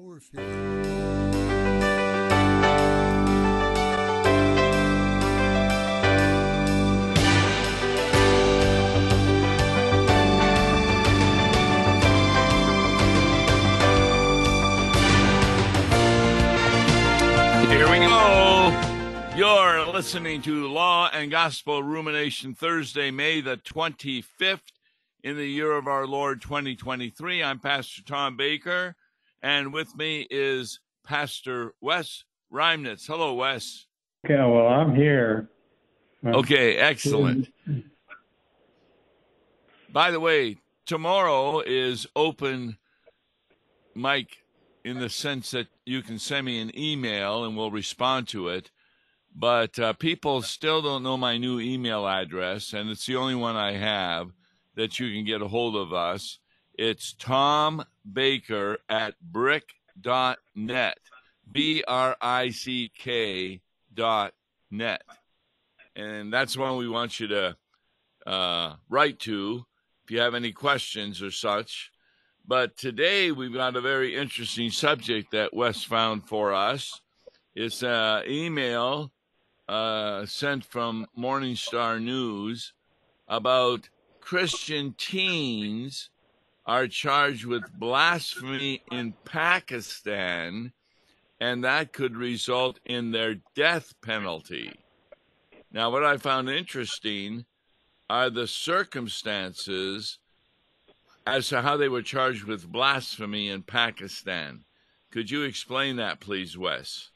Faith. Here we go. You're listening to Law and Gospel Rumination Thursday, May the 25th in the year of our Lord 2023. I'm Pastor Tom Baker, and with me is Pastor Wes Reimnitz. Hello, Wes. Okay, well, I'm here. Okay, excellent. By the way, tomorrow is open mic in the sense that you can send me an email and we'll respond to it. But uh, people still don't know my new email address, and it's the only one I have that you can get a hold of us. It's Tom Baker at brick.net, B R I C K dot net. And that's one we want you to uh, write to if you have any questions or such. But today we've got a very interesting subject that Wes found for us. It's an email uh, sent from Morningstar News about Christian teens are charged with blasphemy in Pakistan, and that could result in their death penalty. Now, what I found interesting are the circumstances as to how they were charged with blasphemy in Pakistan. Could you explain that, please, Wes?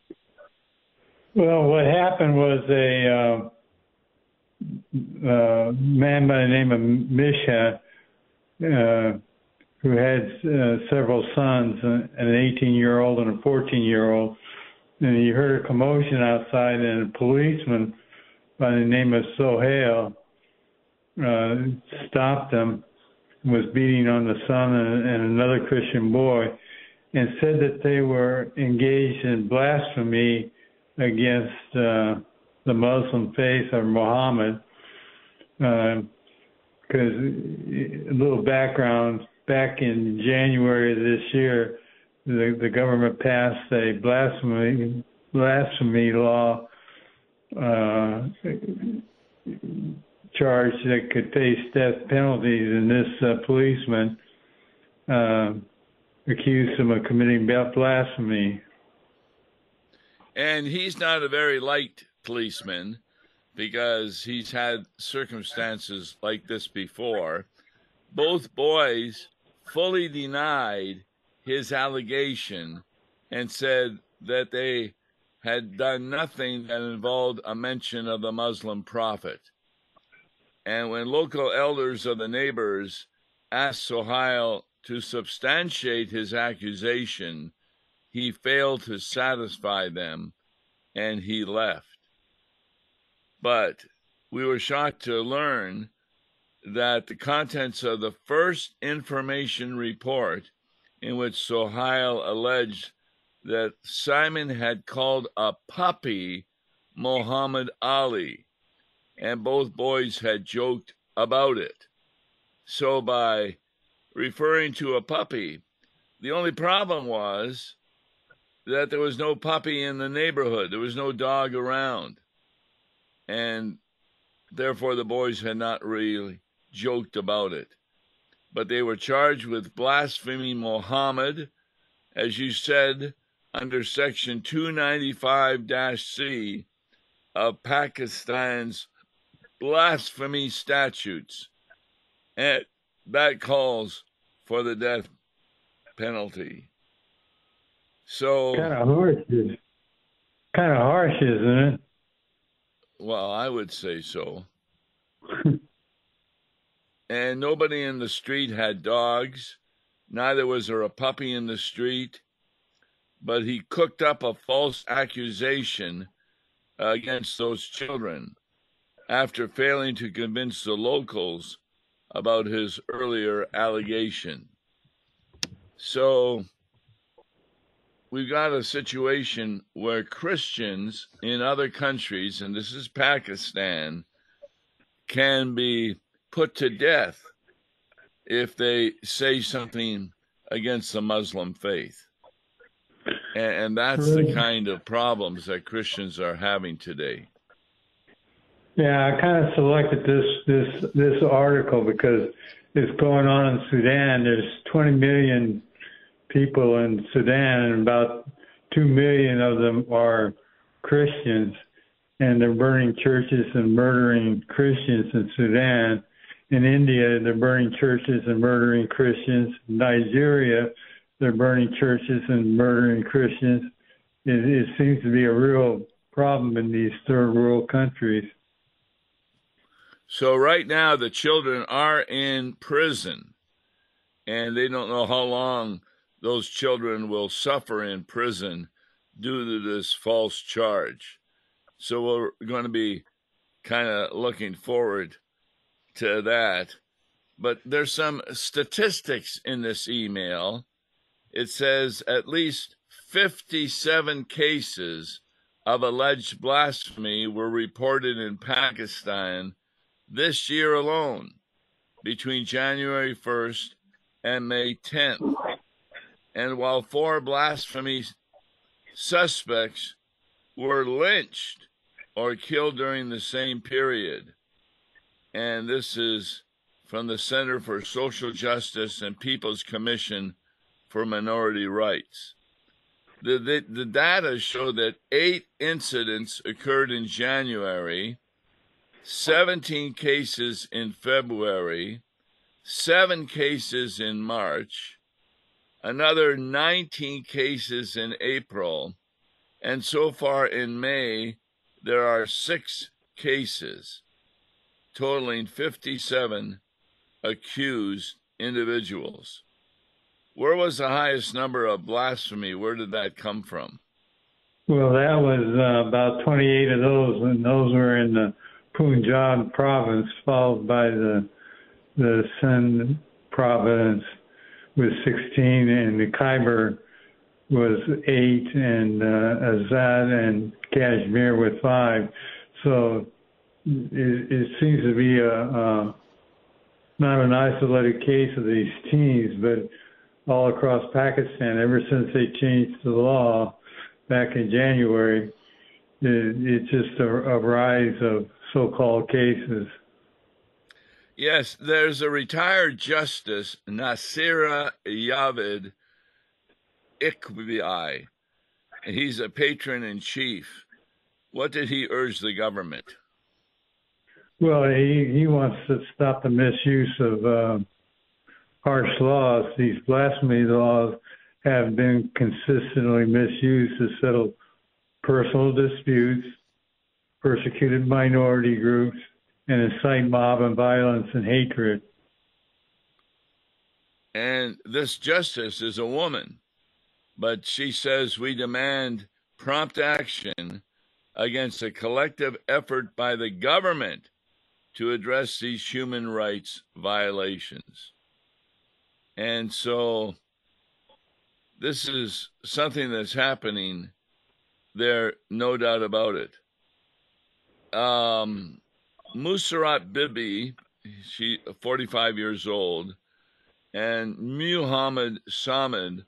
Well, what happened was a uh, uh, man by the name of Misha, uh, who had uh, several sons, uh, an 18 year old and a 14 year old, and he heard a commotion outside, and a policeman by the name of Sohail uh, stopped them, was beating on the son and, and another Christian boy, and said that they were engaged in blasphemy against uh, the Muslim faith or Muhammad. Because uh, a little background, back in January of this year, the, the government passed a blasphemy blasphemy law uh, charge that could face death penalties, and this uh, policeman uh, accused him of committing blasphemy. And he's not a very light policeman because he's had circumstances like this before. Both boys fully denied his allegation and said that they had done nothing that involved a mention of the Muslim prophet. And when local elders of the neighbors asked Sohail to substantiate his accusation, he failed to satisfy them and he left. But we were shocked to learn that the contents of the first information report, in which Sohail alleged that Simon had called a puppy Muhammad Ali, and both boys had joked about it. So, by referring to a puppy, the only problem was that there was no puppy in the neighborhood, there was no dog around. And therefore, the boys had not really joked about it. But they were charged with blaspheming Muhammad, as you said, under Section 295 C of Pakistan's blasphemy statutes. And that calls for the death penalty. So kind of harsh, kind of harsh, isn't it? Well, I would say so. And nobody in the street had dogs. Neither was there a puppy in the street. But he cooked up a false accusation against those children after failing to convince the locals about his earlier allegation. So we've got a situation where Christians in other countries, and this is Pakistan, can be put to death if they say something against the Muslim faith. And, and that's the kind of problems that Christians are having today. Yeah, I kind of selected this this this article because it's going on in Sudan. There's 20 million people in Sudan, and about two million of them are Christians, and they're burning churches and murdering Christians in Sudan. In India, they're burning churches and murdering Christians. In Nigeria, they're burning churches and murdering Christians. It, it seems to be a real problem in these third world countries. So right now the children are in prison and they don't know how long those children will suffer in prison due to this false charge. So we're going to be kind of looking forward to that. But there's some statistics in this email. It says at least 57 cases of alleged blasphemy were reported in Pakistan this year alone between January 1st and May 10th. And while four blasphemy suspects were lynched or killed during the same period. And this is from the Center for Social Justice and People's Commission for Minority Rights. The, the, the data show that eight incidents occurred in January 17 cases in February, seven cases in March, another 19 cases in April, and so far in May, there are six cases, totaling 57 accused individuals. Where was the highest number of blasphemy? Where did that come from? Well, that was uh, about 28 of those, and those were in the Punjab province, followed by the the Sindh province with 16, and the Khyber was eight, and uh, Azad and Kashmir with five. So it, it seems to be a, a not an isolated case of these teens, but all across Pakistan. Ever since they changed the law back in January, it, it's just a, a rise of so-called cases. Yes, there's a retired justice, Nasira Yavid Iqbi. He's a patron in chief. What did he urge the government? Well, he, he wants to stop the misuse of uh, harsh laws. These blasphemy laws have been consistently misused to settle personal disputes persecuted minority groups, and incite mob and violence and hatred. And this justice is a woman, but she says we demand prompt action against a collective effort by the government to address these human rights violations. And so this is something that's happening there, no doubt about it um, Musarat Bibi, she 45 years old, and Muhammad Samad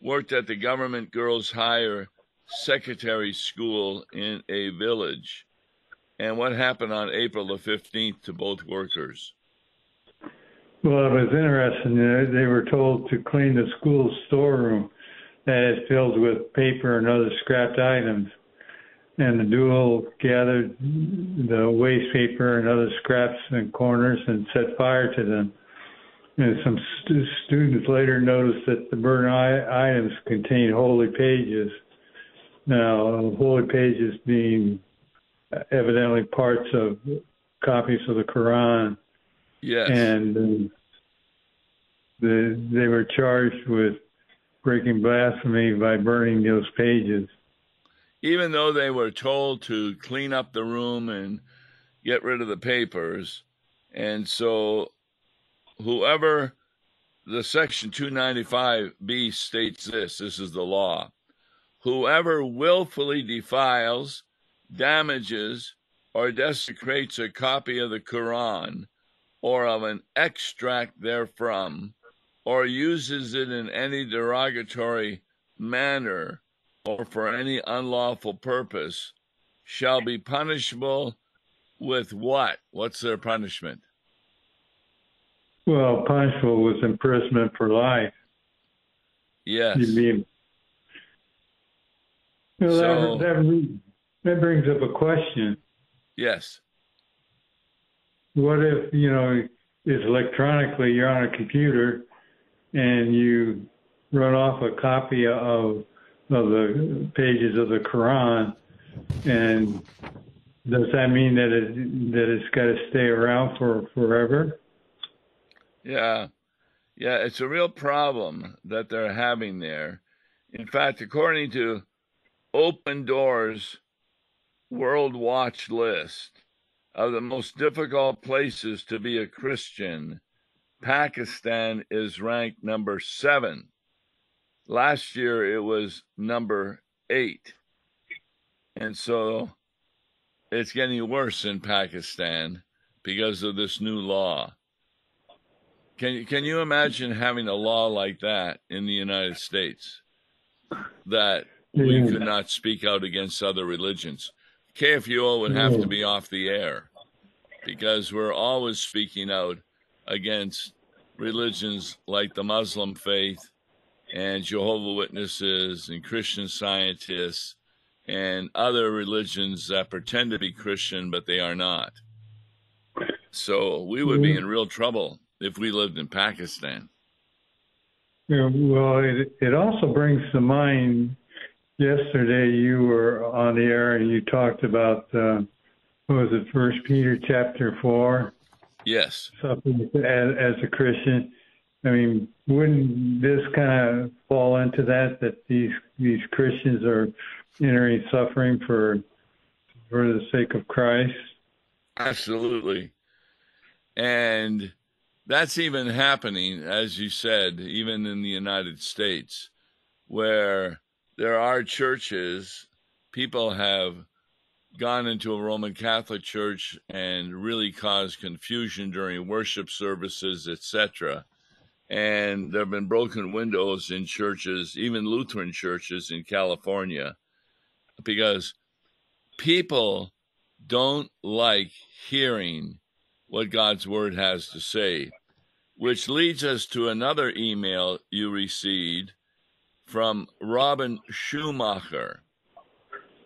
worked at the government girls' higher secretary school in a village. And what happened on April the 15th to both workers? Well, it was interesting. Uh, they were told to clean the school storeroom that is filled with paper and other scrapped items and the duo gathered the waste paper and other scraps in corners and set fire to them. And some st- students later noticed that the burned I- items contained holy pages. Now, holy pages being evidently parts of copies of the Quran. Yes. And um, the, they were charged with breaking blasphemy by burning those pages even though they were told to clean up the room and get rid of the papers. And so, whoever the section 295B states this this is the law. Whoever willfully defiles, damages, or desecrates a copy of the Quran or of an extract therefrom, or uses it in any derogatory manner or for any unlawful purpose shall be punishable with what? What's their punishment? Well, punishable was imprisonment for life. Yes. You mean, well, So- that, that, that brings up a question. Yes. What if, you know, is electronically you're on a computer and you run off a copy of of the pages of the Quran and does that mean that it that it's got to stay around for forever? Yeah. Yeah, it's a real problem that they're having there. In fact, according to Open Doors World Watch list of the most difficult places to be a Christian, Pakistan is ranked number 7. Last year it was number 8. And so it's getting worse in Pakistan because of this new law. Can you can you imagine having a law like that in the United States that we Mhm. could not speak out against other religions? KFUO would have to Mhm. be off the air because we're always speaking out against religions like the Muslim faith and Jehovah Witnesses and Christian scientists and other religions that pretend to be Christian but they are not. So we would be Mhm. in real trouble if we lived in Pakistan. Yeah, well, it, it also brings to mind yesterday you were on the air and you talked about uh, what was it, First Peter chapter four, Yes. something as, as a Christian. I mean, wouldn't this kind of fall into that? That these these Christians are entering suffering for for the sake of Christ. Absolutely. And that's even happening, as you said, even in the United States, where there are churches, people have gone into a Roman Catholic church and really caused confusion during worship services, etc. And there have been broken windows in churches, even Lutheran churches in California, because people don't like hearing what God's word has to say, which leads us to another email you received from Robin Schumacher.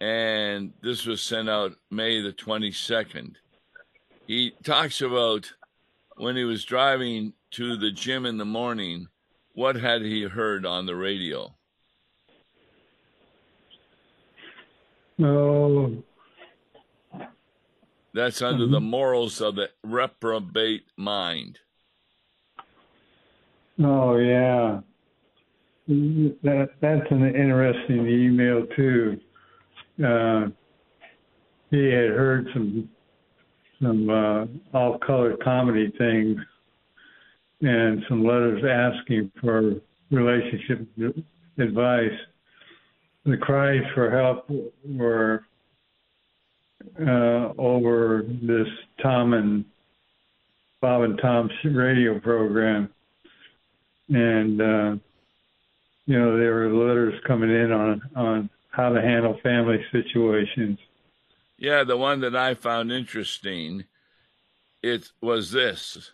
And this was sent out May the 22nd. He talks about when he was driving to the gym in the morning, what had he heard on the radio? Oh, That's under the morals of the reprobate mind. oh yeah. That that's an interesting email too. Uh, he had heard some some uh, off color comedy things and some letters asking for relationship advice. The cries for help were uh, over this Tom and Bob and Tom's radio program, and uh, you know there were letters coming in on on how to handle family situations. Yeah, the one that I found interesting, it was this.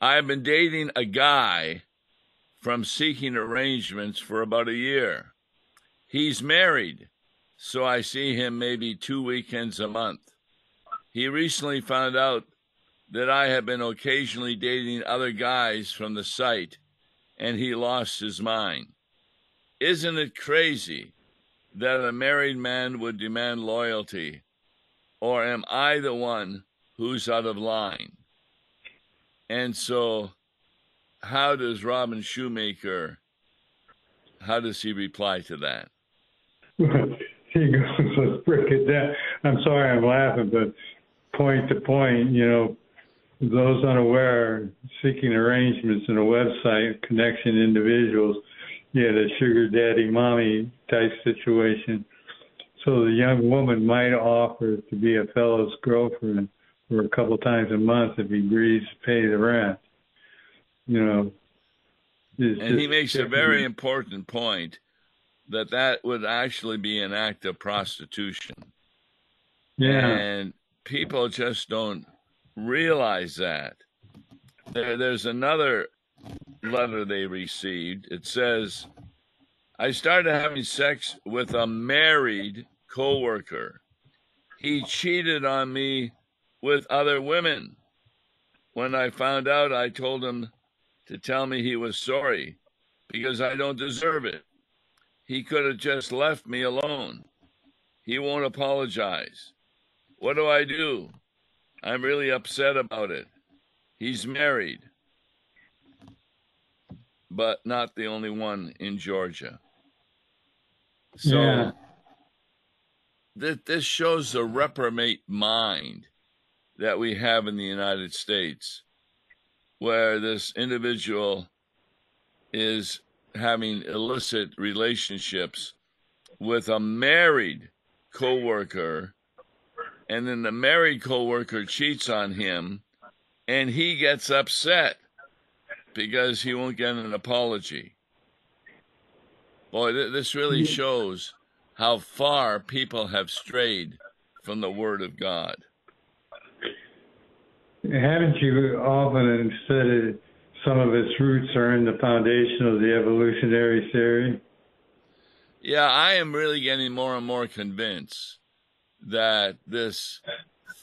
I've been dating a guy from seeking arrangements for about a year. He's married, so I see him maybe two weekends a month. He recently found out that I have been occasionally dating other guys from the site, and he lost his mind. Isn't it crazy that a married man would demand loyalty? Or am I the one who's out of line? And so, how does Robin Schumacher, how does he reply to that? he goes, let's break it down. I'm sorry I'm laughing, but point to point, you know, those unaware seeking arrangements in a website, connection individuals, you had a sugar daddy mommy type situation. So the young woman might offer to be a fellow's girlfriend for a couple times a month if he agrees to pay the rent. You know. And he makes a very important point. that that would actually be an act of prostitution. Yeah. And people just don't realize that. There, there's another letter they received. It says, I started having sex with a married coworker. He cheated on me with other women. When I found out, I told him to tell me he was sorry because I don't deserve it. He could have just left me alone. He won't apologize. What do I do? I'm really upset about it. He's married, but not the only one in Georgia. So Yeah. th- this shows the reprobate mind that we have in the United States, where this individual is having illicit relationships with a married coworker, and then the married coworker cheats on him, and he gets upset because he won't get an apology. Boy, th- this really shows how far people have strayed from the Word of God. Haven't you often said that some of its roots are in the foundation of the evolutionary theory? Yeah, I am really getting more and more convinced that this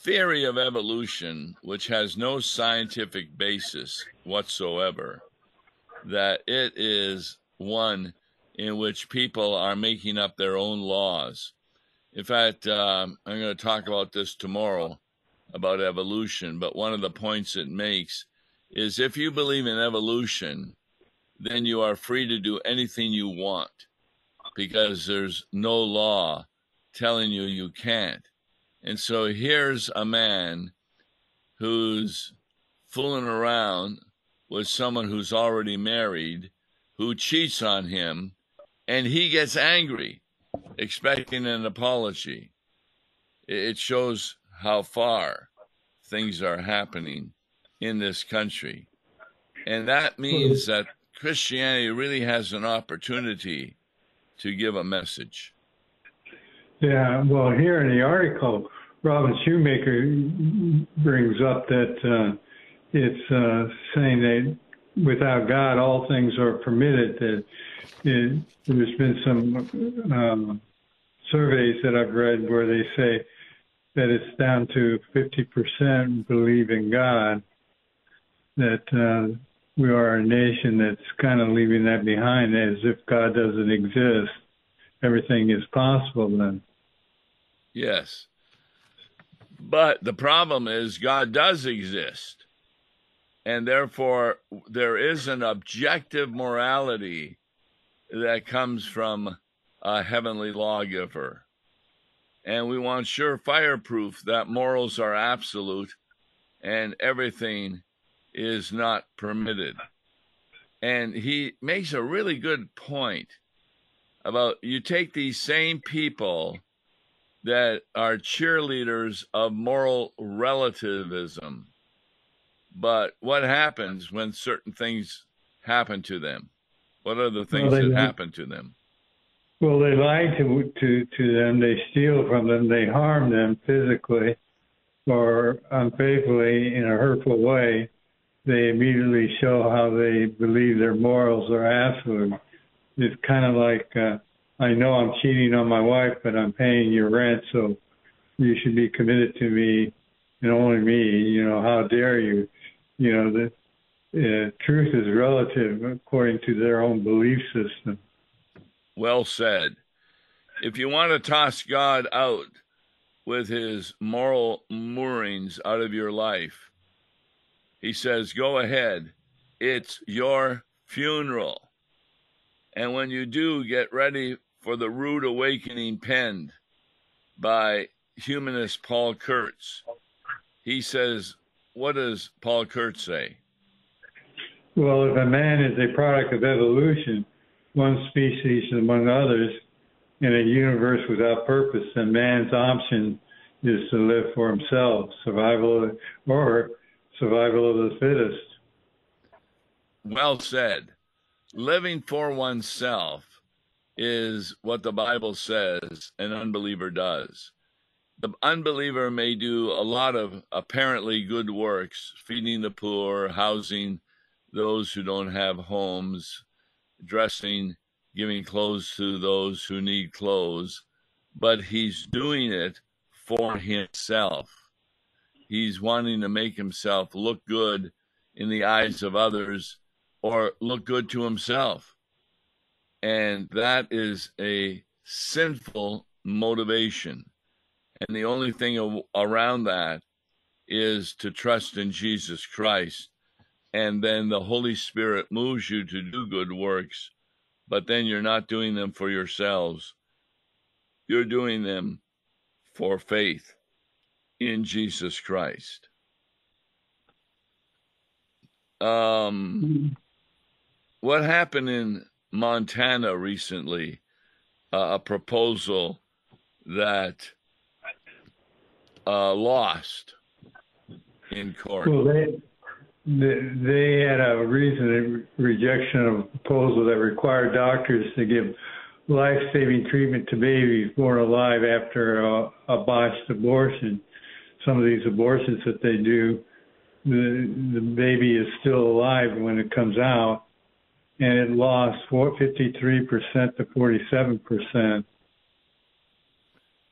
theory of evolution, which has no scientific basis whatsoever, that it is one in which people are making up their own laws. In fact, um, I'm going to talk about this tomorrow about evolution, but one of the points it makes is if you believe in evolution, then you are free to do anything you want because there's no law telling you you can't. And so here's a man who's fooling around with someone who's already married who cheats on him and he gets angry expecting an apology. It shows how far things are happening in this country. And that means that Christianity really has an opportunity to give a message. Yeah, well, here in the article, Robin Schumacher brings up that uh, it's uh, saying that without God, all things are permitted. That it, there's been some um, surveys that I've read where they say that it's down to 50% believe in God. That uh, we are a nation that's kind of leaving that behind, as if God doesn't exist. Everything is possible then. Yes. But the problem is, God does exist. And therefore, there is an objective morality that comes from a heavenly lawgiver. And we want surefire proof that morals are absolute and everything is not permitted. And he makes a really good point about you take these same people that are cheerleaders of moral relativism. But what happens when certain things happen to them? What are the things Well, that happen to them? Well, they lie to to to them. They steal from them. They harm them physically or unfaithfully in a hurtful way. They immediately show how they believe their morals are absolute. It's kind of like uh, I know I'm cheating on my wife, but I'm paying your rent, so you should be committed to me and only me. You know, how dare you? You know, the uh, truth is relative according to their own belief system. Well said. If you want to toss God out with his moral moorings out of your life, he says, Go ahead. It's your funeral. And when you do, get ready for the rude awakening penned by humanist Paul Kurtz. He says, What does Paul Kurtz say? Well, if a man is a product of evolution, one species among others, in a universe without purpose, then man's option is to live for himself, survival or survival of the fittest. Well said. Living for oneself is what the Bible says an unbeliever does. The unbeliever may do a lot of apparently good works, feeding the poor, housing those who don't have homes, dressing, giving clothes to those who need clothes, but he's doing it for himself. He's wanting to make himself look good in the eyes of others or look good to himself. And that is a sinful motivation. And the only thing around that is to trust in Jesus Christ. And then the Holy Spirit moves you to do good works, but then you're not doing them for yourselves. You're doing them for faith in Jesus Christ. Um, what happened in Montana recently? Uh, a proposal that uh, lost in court. Well, they, they had a reason rejection of a proposal that required doctors to give life-saving treatment to babies born alive after a, a botched abortion. Some of these abortions that they do, the the baby is still alive when it comes out, and it lost 53 percent to 47 percent.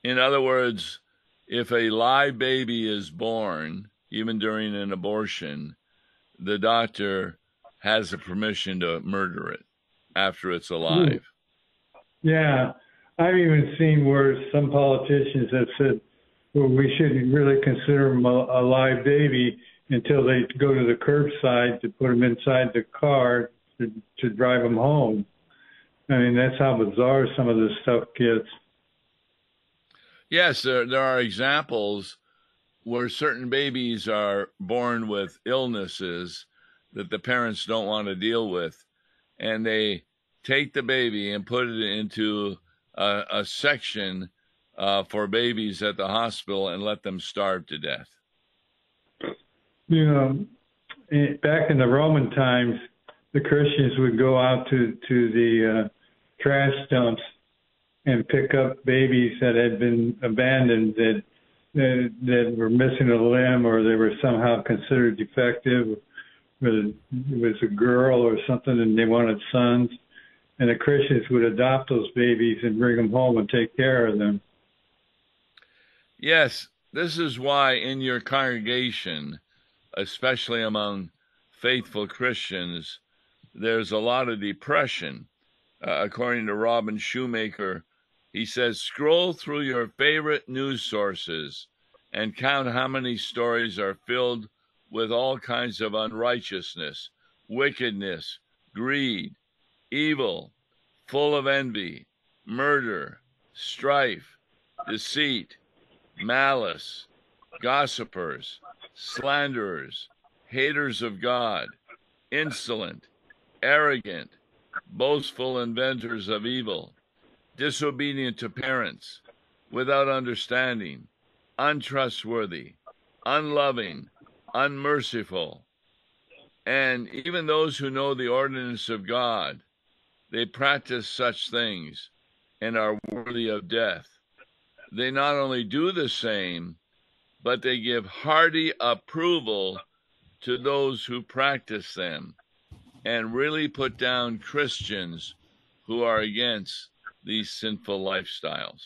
In other words, if a live baby is born, even during an abortion, the doctor has the permission to murder it after it's alive. Yeah, I've even seen where some politicians have said, well, we shouldn't really consider them a, a live baby until they go to the curbside to put them inside the car to, to drive them home. I mean, that's how bizarre some of this stuff gets. Yes, there, there are examples where certain babies are born with illnesses that the parents don't want to deal with, and they take the baby and put it into a, a section uh, for babies at the hospital and let them starve to death. You know, back in the Roman times, the Christians would go out to to the uh, trash dumps and pick up babies that had been abandoned that that, that were missing a limb or they were somehow considered defective. It was a girl or something, and they wanted sons and the Christians would adopt those babies and bring them home and take care of them. Yes, this is why in your congregation, especially among faithful Christians, there's a lot of depression. Uh, according to Robin Schumacher, he says, scroll through your favorite news sources and count how many stories are filled with all kinds of unrighteousness, wickedness, greed, evil, full of envy, murder, strife, deceit, malice, gossipers, slanderers, haters of God, insolent, arrogant, boastful inventors of evil, disobedient to parents, without understanding, untrustworthy, unloving, unmerciful, and even those who know the ordinance of God they practice such things and are worthy of death. They not only do the same, but they give hearty approval to those who practice them and really put down Christians who are against these sinful lifestyles.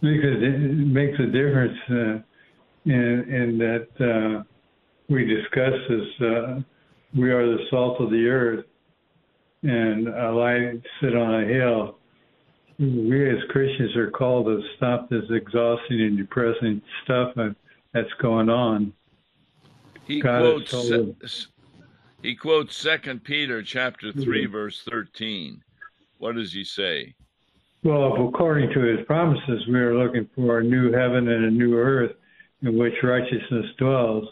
Because it makes a difference uh, in, in that uh, we discuss this. Uh, we are the salt of the earth and a light sit on a hill. We as Christians are called to stop this exhausting and depressing stuff that's going on. He God quotes he quotes Second Peter chapter 3 mm-hmm. verse thirteen. What does he say? Well, according to his promises, we are looking for a new heaven and a new earth in which righteousness dwells.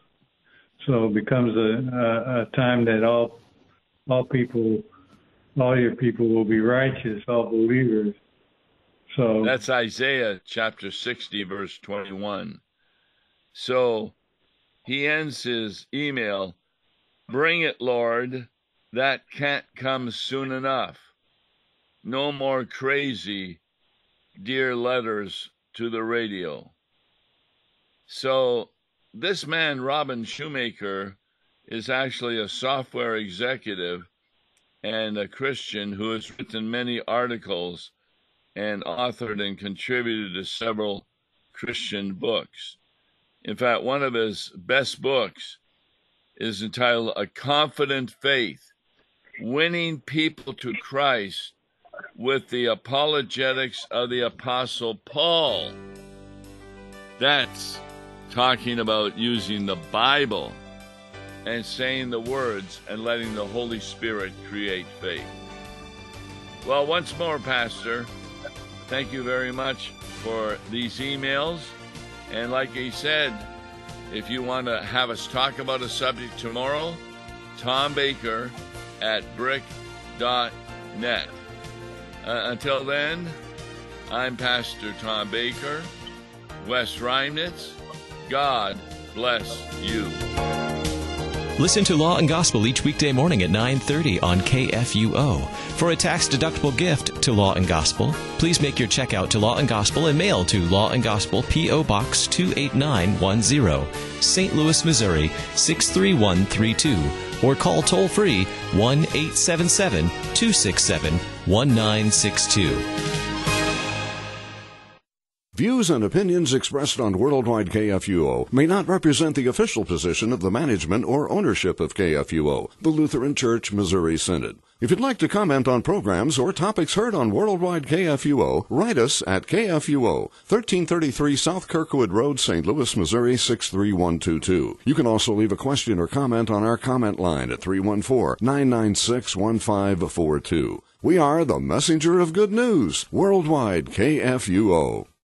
So it becomes a, a, a time that all all people, all your people will be righteous, all believers. So that's Isaiah chapter 60, verse 21. So he ends his email Bring it, Lord. that can't come soon enough. No more crazy dear letters to the radio. So, this man, Robin Schumacher, is actually a software executive and a Christian who has written many articles and authored and contributed to several Christian books. In fact, one of his best books is entitled A Confident Faith Winning People to Christ with the Apologetics of the Apostle Paul. That's talking about using the Bible and saying the words and letting the Holy Spirit create faith. Well, once more, Pastor, thank you very much for these emails. And like he said, if you want to have us talk about a subject tomorrow, Tom Baker at brick.net. Uh, until then, I'm Pastor Tom Baker, Wes Reimnitz. God bless you. Listen to Law and Gospel each weekday morning at 9:30 on KFUO. For a tax-deductible gift to Law and Gospel, please make your check out to Law and Gospel and mail to Law and Gospel PO Box 28910, St. Louis, Missouri 63132 or call toll free 1-877-267-1962. Views and opinions expressed on Worldwide KFUO may not represent the official position of the management or ownership of KFUO, the Lutheran Church Missouri Synod. If you'd like to comment on programs or topics heard on Worldwide KFUO, write us at KFUO, 1333 South Kirkwood Road, St. Louis, Missouri 63122. You can also leave a question or comment on our comment line at 314-996-1542. We are the messenger of good news, Worldwide KFUO.